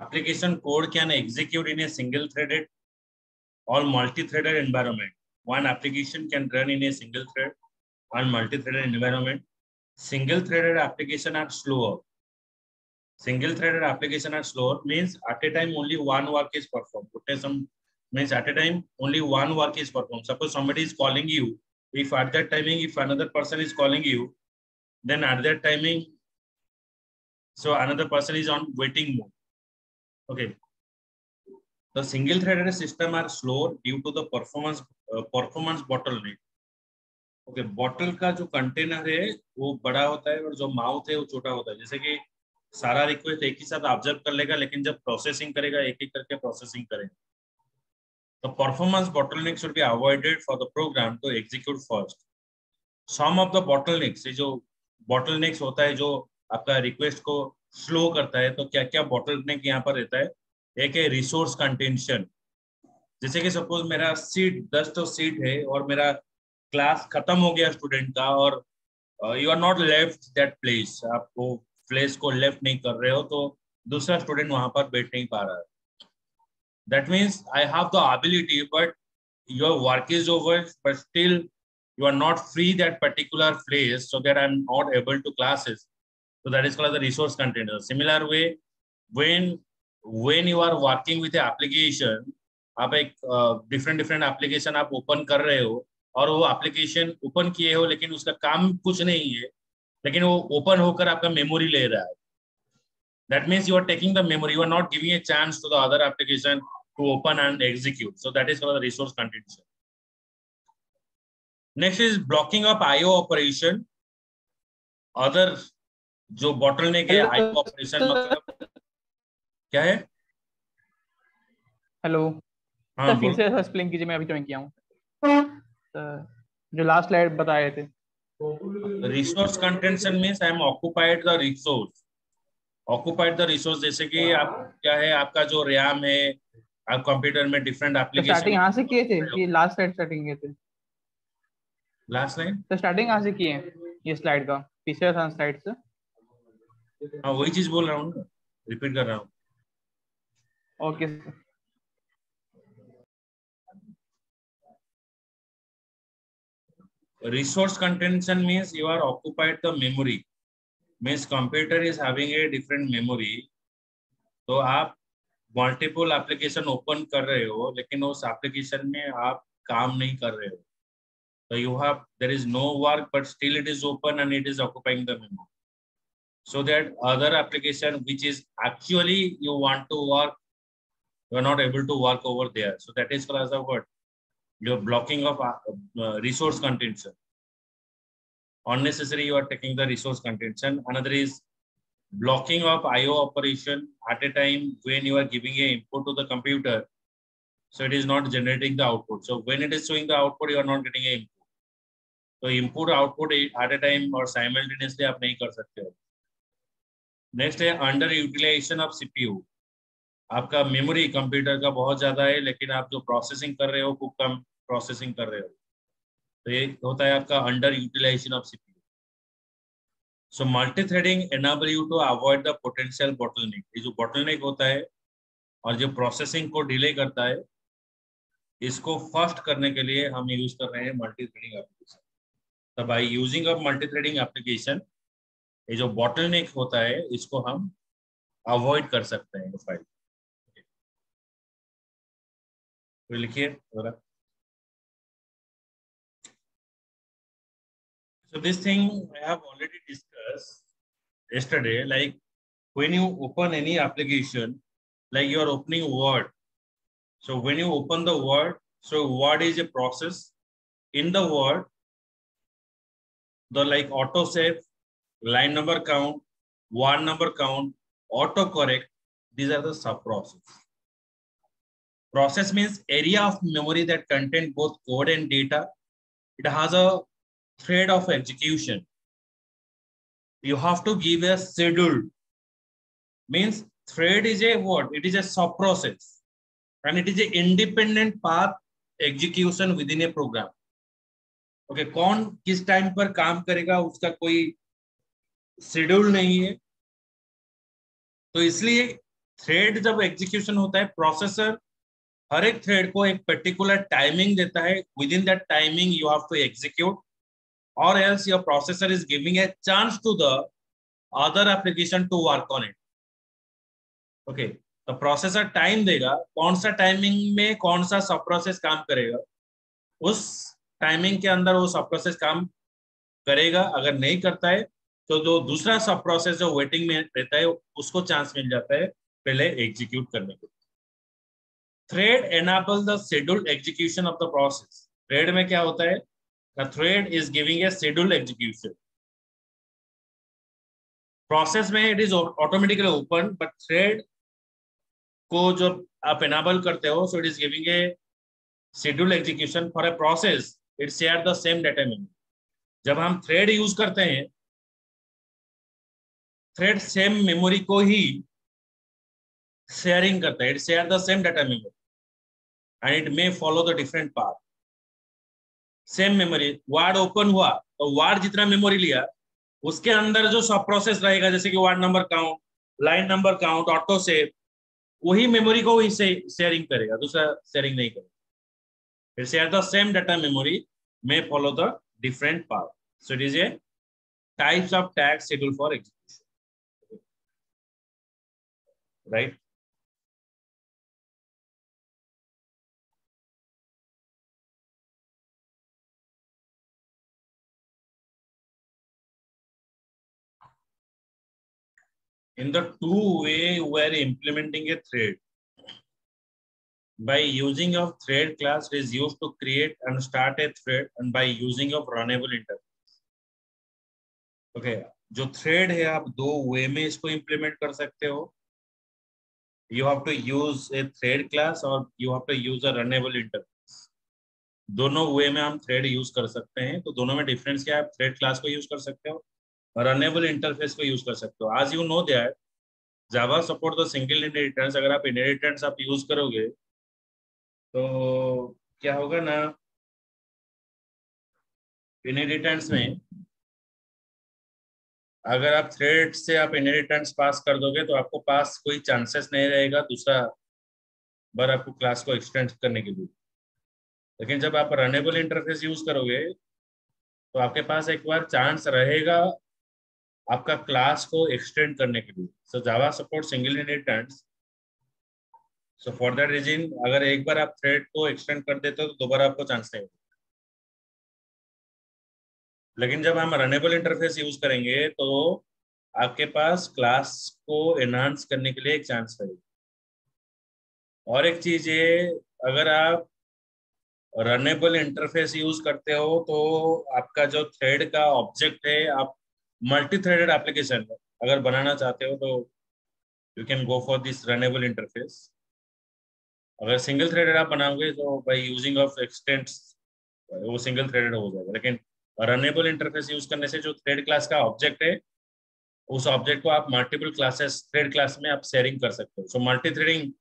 application code can execute in a single threaded or multi-threaded environment. One application can run in a single thread or multi-threaded environment. Single-threaded application are slower. Single-threaded application are slower means at a time only one work is performed. Some means at a time only one work is performed. Suppose somebody is calling you. If at that timing, if another person is calling you, then at that timing, so another person is on waiting mode. Okay. The single-threaded system are slow due to the performance uh, performance bottleneck. Okay okay, bottle का जो container है वो बड़ा होता है और जो mouth है वो छोटा होता है जैसे कि सारा रिक्वेस्ट एक ही साथ ऑब्ज़र्व कर लेगा लेकिन जब प्रोसेसिंग करेगा एक एक करके प्रोसेसिंग करेगा तो performance bottleneck should be avoided for the program to execute first some of the bottlenecks जो बॉटलनेक्स होता है जो आपका रिक्वेस्ट को स्लो करता है तो क्या क्या बॉटलनेक यहाँ पर रहता है? एक है रिसोर्स कंटेंशन जैसे कि सपोज़ मेरा सीट दस तो सीट है और मेरा क्लास खत्म हो गया स्टूडेंट का और you are not left that place आप वो प्लेस को लेफ़्ट नहीं कर रहे हो तो दूसरा स्टूडेंट वहाँ पर बैठ नहीं पा रहा है। That means I have the ability but your work is over but still you are not free that particular place so that i'm not able to classes. So that is called the resource container. Similar way, when when you are working with the application, आप एक different different application आप open कर रहे हो, और वो application open किए हो, लेकिन उसका काम कुछ नहीं है, लेकिन वो ओपन होकर आपका मेमोरी ले रहा है। That means you are taking the memory you are not giving a chance to the other application to open and execute so that is called resource contention next is blocking of IO operation other जो bottle neck है IO operation मतलब क्या है? Hello हाँ फिर से explain कीजिए मैं अभी ज्वाइन किया हूँ। जो लास्ट स्लाइड बताए थे। Resource contention means I am occupied the resource occupied the resource जैसे कि आप क्या है आपका जो रैम है आप कंप्यूटर में डिफरेंट एप्लीकेशन स्टार्टिंग यहाँ से किए थे कि लास्ट स्लाइड स्टार्टिंग किए थे? लास्ट स्लाइड तो स्टार्टिंग यहाँ से किए ये स्लाइड का? पिछले स्लाइड से हाँ वही चीज़ बोल रहा हूँ रिपीट कर रहा हूँ। Okay resource contention means you are occupied the memory. Means computer is having a different memory. तो आप मल्टीपल एप्लीकेशन ओपन कर रहे हो लेकिन उस एप्लीकेशन में आप काम नहीं कर रहे हो। तो you have there is no work but still it is open and it is occupying the memory so that other application which is actually you want to work you are not able to work over there so that is called as a word you're blocking of uh, uh, resource contention. Unnecessary, you are taking the resource contention. Another is blocking of IO operation at a time when you are giving a input to the computer. So it is not generating the output. So when it is showing the output, you are not getting a input. So input output at a time or simultaneously आप नहीं कर सकते हो. Next है, underutilization of CPU. आपका memory computer का बहुत ज़्यादा है, लेकिन आप जो प्रोसेसिंग कर रहे हो, वो कम प्रोसेसिंग कर रहे हो। तो ये होता है आपका underutilization of CPU so multi threading enable you to avoid the potential bottleneck ये जो बॉटलनेक होता है, और जो प्रोसेसिंग को डिले करता है, इसको फास्ट करने के लिए हम यूज़ कर रहे हैं मल्टी थ्रेडिंग एप्लीकेशन तो by using of multi threading application ये जो बॉटलनेक होता है इसको हम अवॉइड कर सकते हैं फ़ाइल लिखिए So this thing I have already discussed yesterday, like when you open any application, like you are opening Word. So when you open the Word, so Word is a process. In the Word, the like auto save, line number count, word number count, auto correct, these are the sub process. Process means area of memory that contain both code and data. It has a thread of execution. You have to give a schedule. Means thread is a what? It is a sub process. And it is an independent path execution within a program. okay, कौन किस time पर काम करेगा उसका कोई schedule नहीं है। तो इसलिए थ्रेड जब एग्जीक्यूशन होता है प्रोसेसर हर एक थ्रेड को एक पर्टिकुलर टाइमिंग देता है। With in that timing you have to execute और else your processor is giving a chance to the other application to work on it okay तो प्रोसेसर टाइम देगा। कौन सा टाइमिंग में कौन सा सब प्रोसेस काम करेगा? उस टाइमिंग के अंदर वो सब प्रोसेस काम करेगा। अगर नहीं करता है तो जो दूसरा सब प्रोसेस जो वेटिंग में रहता है, उसको चांस मिल जाता है पहले एग्जीक्यूट करने को thread enable the schedule execution of the process thread में क्या होता है? The thread is giving a schedule execution process में it is automatically open but thread को जो आप एनाबल करते हो so it is giving a schedule execution for a process it share the same data memory जब हम thread use करते हैं थ्रेड सेम मेमोरी को ही शेयरिंग करता है. It share the same data memory and it may follow the different path same memory word open हुआ तो ward जितना मेमोरी लिया, उसके अंदर जो सब प्रोसेस रहेगा, जैसे कि word number count line number count auto save वही मेमोरी को ही से शेयरिंग करेगा, दूसरा शेयरिंग नहीं करेगा. It share the same data memory may follow the different path. So it is a types of tag schedule for execution. Right? In the two way we're implementing a thread, by using of thread class is used to create and start a thread and by using of runnable interface okay जो thread है आप दो वे में इसको implement कर सकते हो you have to use a thread class or you have to use a runnable interface. दोनों वे में हम थ्रेड यूज़ कर सकते हैं तो दोनों में डिफरेंस क्या है? आप थ्रेड क्लास को यूज़ कर सकते हो और रनेबल इंटरफेस को यूज़ कर सकते हो। आज you know that Java support the single inheritance अगर आप इनहेरिटेंस आप यूज़ करोगे तो क्या होगा ना? इनहेरिटेंस में अगर आप थ्रेड से आप इनहेरिटेंस पास कर दोगे तो आपको पास कोई चांसेस नहीं रहेगा दूसरा बार आपको क्लास को एक्सटेंड करने के लिए। लेकिन जब आप रनेबल इंटरफेस यूज़ करोगे तो आपके पास एक बार चांस रहेगा आपका क्लास को एक्सटेंड करने के लिए। So Java support single inheritance so for that reason अगर एक बार आप थ्रेड को एक्सटेंड कर देते हो तो दोबारा आपको चांस नहीं लेकिन जब हम रनेबल इंटरफेस यूज़ करेंगे तो आपके पास क्लास को एनहांस करने के लिए एक चांस रहेगा। और एक चीज़ ये, अगर आप रनेबल इंटरफेस यूज़ करते हो तो आपका जो थ्रेड का ऑब्जेक्ट है, आप मल्टी थ्रेडेड एप्लीकेशन अगर बनाना चाहते हो तो you can go for this runnable interface अगर सिंगल थ्रेडेड आप बनाओगे तो बाई यूजिंग ऑफ़ एक्सटेंट्स वो सिंगल थ्रेडेड हो जाएगा। लेकिन रनेबल इंटरफेस यूज़ करने से जो थ्रेड क्लास का ऑब्जेक्ट है, उस ऑब्जेक्ट को आप मल्टीपल क्लासेस थ्रेड क्लास में आप शेयरिंग कर सकते हो। So multi threading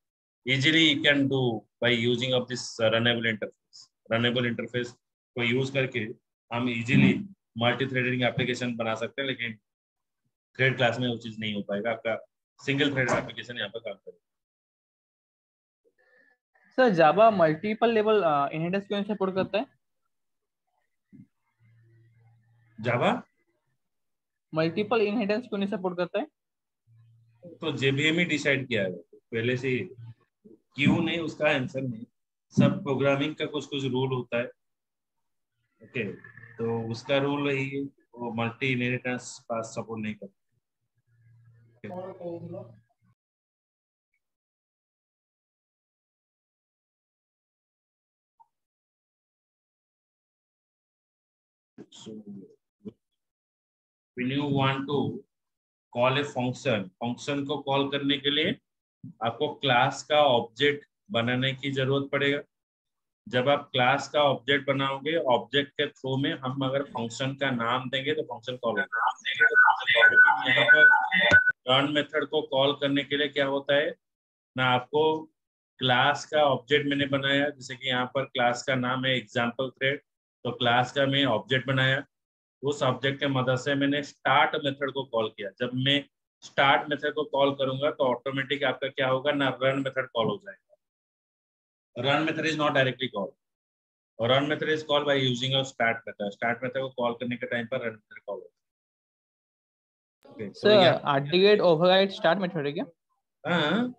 easily you can do by using of this runnable interface runnable interface को यूज़ करके हम इजिली मल्टी थ्रेडिंग एप्लीकेशन बना सकते हैं, लेकिन थ्रेड क्लास में वो चीज़ नहीं हो पाएगा। आपका सिंगल थ्रेड एप्लीकेशन यहाँ पर काम करेगा। Sir Java multiple level inheritance क्यों सपोर्ट करता है? जावा? मल्टीपल इनहेरिटेंस क्यों नहीं सपोर्ट करता है? तो जेबीएम ही डिसाइड किया है पहले से क्यों नहीं उसका आंसर नहीं। सब प्रोग्रामिंग का कुछ कुछ रूल होता है। ओके तो उसका रूल ही वो मल्टी इनहेरिटेंस पास सपोर्ट नहीं करता। So when you want to call a function, function को कॉल करने के लिए आपको क्लास का ऑब्जेक्ट बनाने की ज़रूरत पड़ेगा। जब आप क्लास का ऑब्जेक्ट बनाओगे ऑब्जेक्ट के थ्रू में हम अगर फ़ंक्शन का नाम देंगे तो फ़ंक्शन कॉल रन मेथड को कॉल करने के लिए क्या होता है? ना आपको क्लास का ऑब्जेक्ट मैंने बनाया जैसे कि यहाँ पर क्लास का नाम है एग्ज़ाम्पल थ्रेड तो क्लास का मैं ऑब्जेक्ट बनाया। उस ऑब्जेक्ट के मदद से मैंने स्टार्ट मेथड को कॉल किया। जब मैं स्टार्ट मेथड को कॉल करूँगा तो ऑटोमेटिक आपका क्या होगा ना रन मेथड कॉल हो जाएगा। Run method is not directly call और run method is call by using a start method start method को कॉल करने के टाइम पर रन मेथड कॉल होता है। सर आर्टिगेट ओवरराइड स्टार्ट मेथड है क्या? हाँ।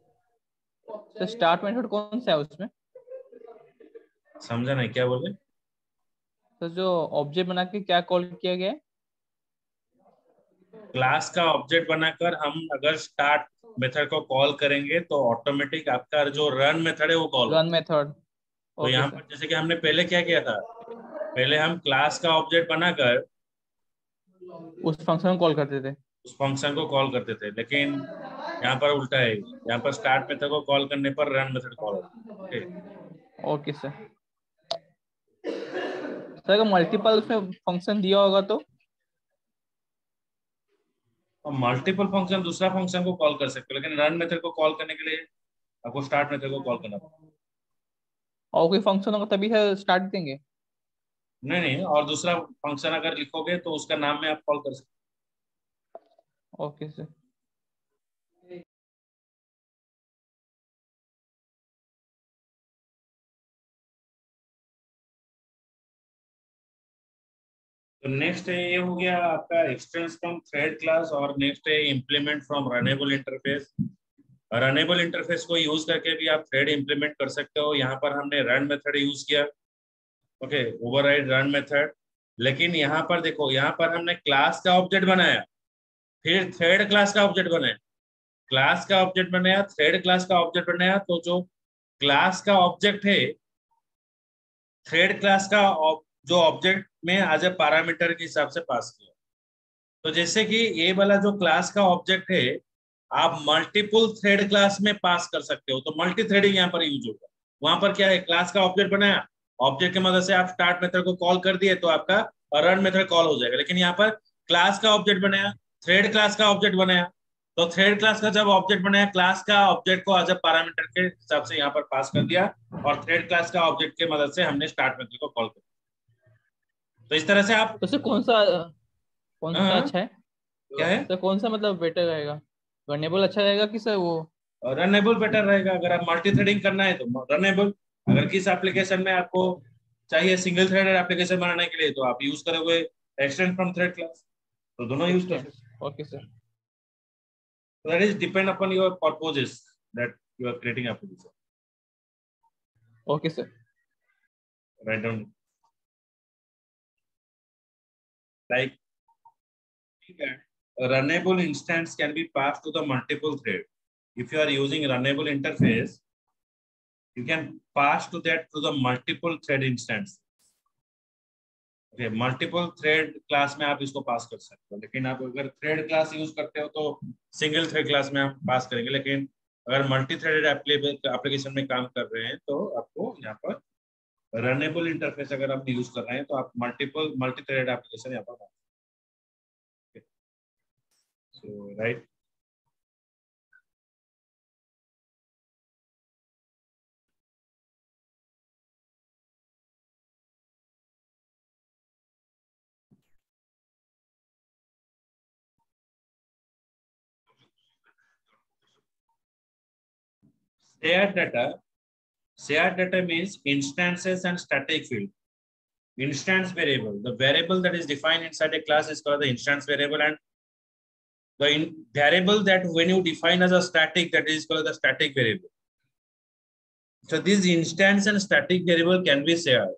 तो स्टार्ट मेथड कौन सा है उसमें? समझा नहीं क्या बोले तो जो ऑब्जेक्ट बना के क्या कॉल किया गया? क्लास का ऑब्जेक्ट बनाकर हम अगर स्टार्ट मेथड को कॉल करेंगे तो ऑटोमेटिक आपका जो रन मेथड है वो कॉल रन मेथड तो यहाँ पर जैसे कि हमने पहले क्या किया था? पहले हम क्लास का ऑब्जेक्ट बनाकर उस फ़ंक्शन को कॉल करते थे। उस फ़ंक्शन को कॉल करते थे लेकिन यहाँ पर उल्टा है। यहाँ पर स्टार्ट मेथड को कॉल करने पर run method call okay sir sir अगर मल्टीपल उसमें फ़ंक्शन दिया होगा तो? मल्टीपल फ़ंक्शन दूसरा फ़ंक्शन को कॉल कर सकते हो लेकिन रन मेथड को कॉल करने के लिए आपको स्टार्ट मेथड को कॉल करना पड़ेगा। और कोई फ़ंक्शन होगा तभी है स्टार्ट देंगे? नहीं नहीं और दूसरा फ़ंक्शन अगर लिखोगे तो उसका नाम में आप कॉल कर सकते ओके सर तो नेक्स्ट ये हो गया आपका एक्सटेंस फ्रॉम थ्रेड क्लास और नेक्स्ट है implement from runnable interface runnable interface को यूज़ करके भी आप थ्रेड इम्प्लीमेंट कर सकते हो। यहाँ पर हमने रन मेथड यूज़ किया। ओके ओवरराइड रन मेथड लेकिन यहाँ पर देखो, यहाँ पर हमने क्लास का ऑब्जेक्ट बनाया। फिर थ्रेड क्लास का ऑब्जेक्ट बनाया। क्लास का ऑब्जेक्ट बनाया थ्रेड क्लास का ऑब्जेक्ट बनाया। तो जो क्लास का ऑब्जेक्ट है थ्रेड क्लास का जो ऑब्जेक्ट में एज ए पैरामीटर के हिसाब से पास किया। तो जैसे कि ये वाला जो क्लास का ऑब्जेक्ट है, आप मल्टीपल थ्रेड क्लास में पास कर सकते हो। तो मल्टी थ्रेडिंग यहाँ पर यूज़ होगा। वहाँ पर क्या है? क्लास का ऑब्जेक्ट बनाया। ऑब्जेक्ट की मदद मतलब से आप स्टार्ट मेथड को कॉल कर दिए तो आपका रन मेथड कॉल हो जाएगा। लेकिन यहाँ पर क्लास का ऑब्जेक्ट बनाया थ्रेड क्लास का ऑब्जेक्ट बनाया। तो थ्रेड क्लास का जब ऑब्जेक्ट बनाया क्लास का ऑब्जेक्ट को एज ए पैरामीटर के हिसाब से यहाँ पर पास कर दिया और थ्रेड क्लास का ऑब्जेक्ट के मदद मतलब से हमने स्टार्ट मेथड को कॉल कर तो इस तरह से आप तो कौन सा कौन सा हाँ। अच्छा है? क्या है? तो कौन सा मतलब बेटर रहेगा? रनेबल अच्छा रहेगा कि सर वो? रनेबल बेटर रहेगा। अगर आप मल्टी थ्रेडिंग करना है तो रनेबल अगर किस एप्लीकेशन में आपको चाहिए सिंगल थ्रेडेड एप्लीकेशन बनाने के लिए तो आप यूज़ करोगे एक्सटेंड फ्रॉम थ्रेड क्लास तो दोनों यूज़ कर okay sir that is depend upon your purposes that you are creating application okay sir write down like runnable instance can be passed to the multiple thread if you are using runnable interface you can pass to that to the multiple thread instance okay multiple thread class में आप इसको पास कर सकते हो लेकिन आप अगर thread class use करते हो तो सिंगल थ्रेड क्लास में आप पास करेंगे लेकिन अगर मल्टी थ्रेडेड एप्लीकेशन में काम कर रहे हैं तो आपको यहाँ पर रनेबल इंटरफेस अगर आप यूज़ कर रहे हैं तो आप मल्टीपल मल्टी थ्रेडेड एप्लीकेशन यहाँ पर so right shared data shared data means instances and static field instance variable the variable that is defined inside a class is called the instance variable and the in variable that when you define as a static that is called the static variable so this instance and static variable can be shared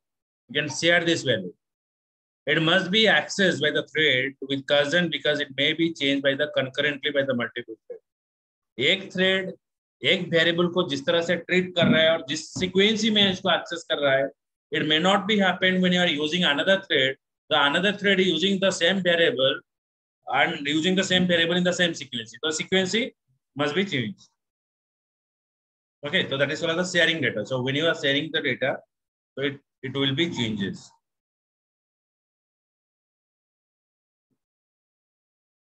you can share this value it must be accessed by the thread with cousin because it may be changed by the concurrently by the multiple thread एक thread एक variable को जिस तरह से treat कर रहा है और जिस सिक्वेंसी में इसको एक्सेस कर रहा है it may not be happened when you are using another thread the another thread using the same variable and using the same variable in the same sequence तो sequence must be change okay तो that is the sharing data so when you are sharing the data तो it it will be changes